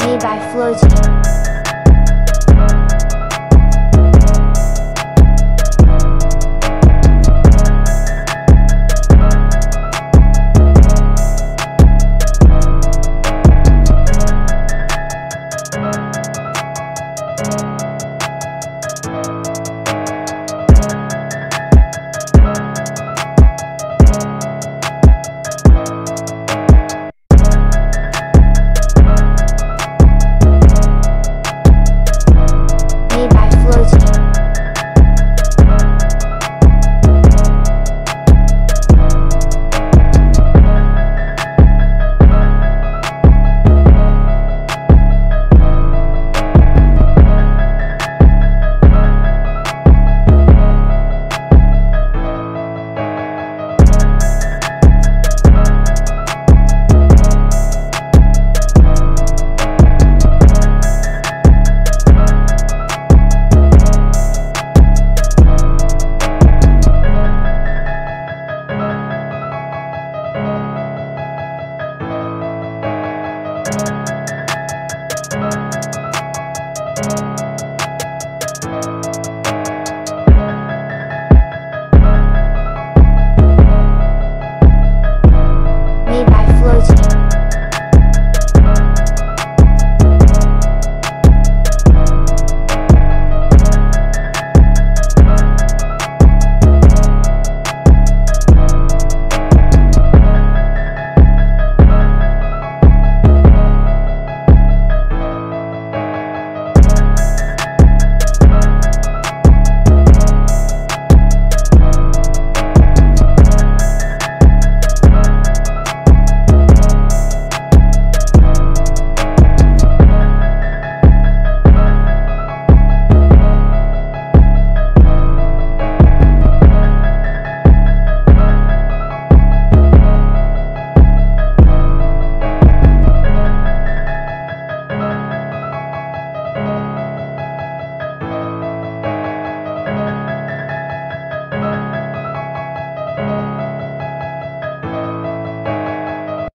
Made by Floating.